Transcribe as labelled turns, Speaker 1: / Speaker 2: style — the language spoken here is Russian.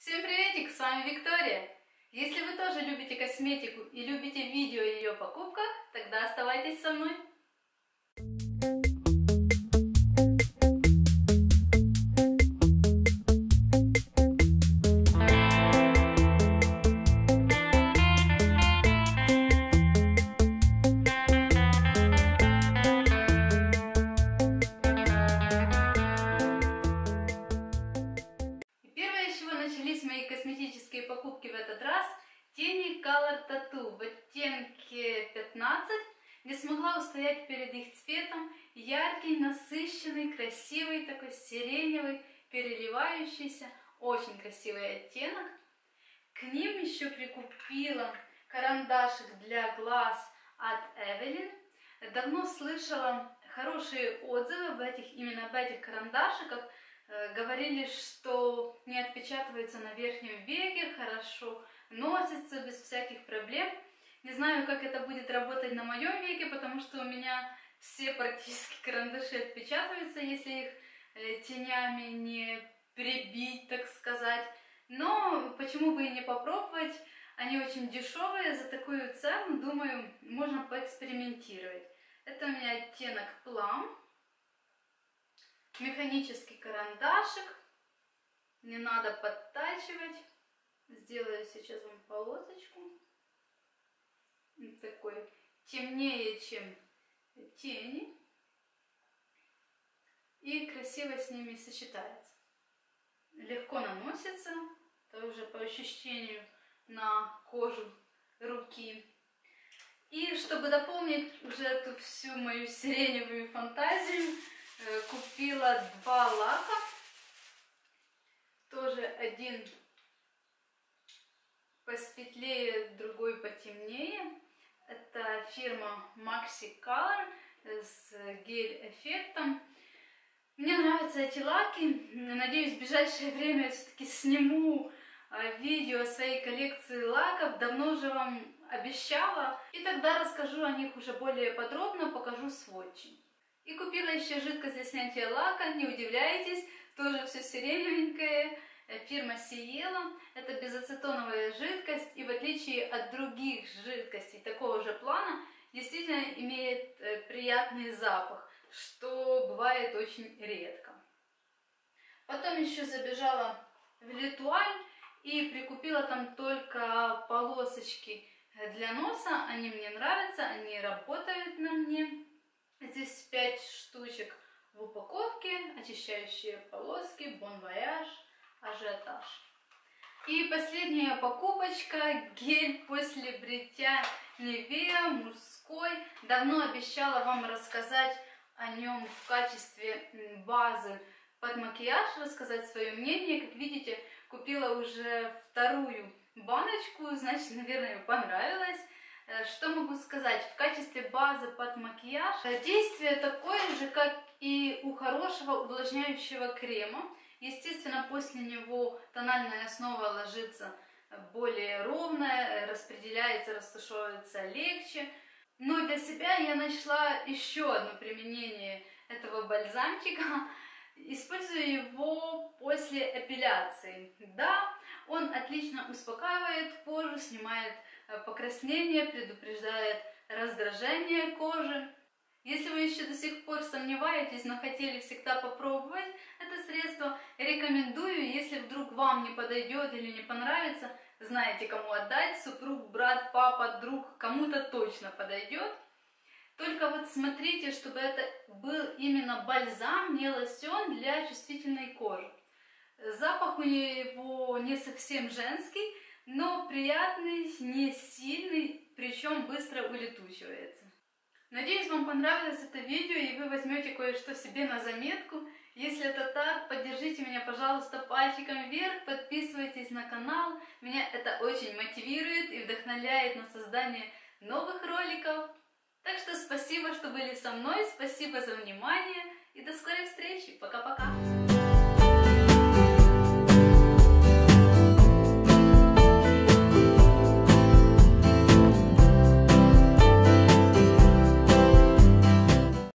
Speaker 1: Всем приветик, с вами Виктория. Если вы тоже любите косметику и любите видео о ее покупках, тогда оставайтесь со мной. Не смогла устоять перед их цветом. Яркий, насыщенный, красивый, такой сиреневый, переливающийся. Очень красивый оттенок. К ним еще прикупила карандашик для глаз от Эвелин. Давно слышала хорошие отзывы об этих, именно об этих карандашиках. Э, говорили, что не отпечатывается на верхнем веке, хорошо носится без всяких проблем. Не знаю, как это будет работать на моем веке, потому что у меня все практически карандаши отпечатываются, если их э, тенями не прибить, так сказать. Но почему бы и не попробовать? Они очень дешевые, за такую цену, думаю, можно поэкспериментировать. Это у меня оттенок Plum механический карандашик. Не надо подтачивать. Сделаю сейчас вам полосочку. Такой темнее, чем тени. И красиво с ними сочетается. Легко наносится, тоже по ощущению на кожу руки. И чтобы дополнить уже эту всю мою сиреневую фантазию, Э, купила два лака. Тоже один посветлее, другой потемнее. Это фирма Maxi Color с гель-эффектом. Мне нравятся эти лаки. Надеюсь, в ближайшее время я все-таки сниму э, видео о своей коллекции лаков. Давно уже вам обещала. И тогда расскажу о них уже более подробно, покажу сводчи. И купила еще жидкость для снятия лака, не удивляйтесь, тоже все сиреневенькое, фирма Сиела. Это безацетоновая жидкость, и в отличие от других жидкостей такого же плана, действительно имеет э, приятный запах, что бывает очень редко. Потом еще забежала в Литуаль и прикупила там только полосочки для носа. Они мне нравятся, они работают на мне. Здесь 5 штучек в упаковке, очищающие полоски, Bon Voyage, ажиотаж. И последняя покупочка, гель после бритья Nivea мужской. Давно обещала вам рассказать о нем в качестве базы под макияж, рассказать свое мнение. Как видите, купила уже вторую баночку, значит, наверное, понравилось. Э, что могу сказать? В качестве базы под макияж действие такое же, как и у хорошего увлажняющего крема. Естественно, после него тональная основа ложится более ровная, распределяется, растушевывается легче. Но для себя я нашла еще одно применение этого бальзамчика. Использую его после эпиляции. Да, он отлично успокаивает кожу, снимает Э, покраснение, предупреждает раздражение кожи. Если вы еще до сих пор сомневаетесь, но хотели всегда попробовать средство, рекомендую, если вдруг вам не подойдет или не понравится, знаете, кому отдать, супруг, брат, папа, друг, кому-то точно подойдет. Только вот смотрите, чтобы это был именно бальзам, не лосьон для чувствительной кожи. Запах у него не совсем женский, но приятный, не сильный, причем быстро улетучивается. Надеюсь, вам понравилось это видео и вы возьмете кое-что себе на заметку колокольчиком вверх, подписывайтесь на канал. Меня это очень мотивирует и вдохновляет на создание новых роликов. Так что спасибо, что были со мной, спасибо за внимание и до скорой встречи. Пока-пока!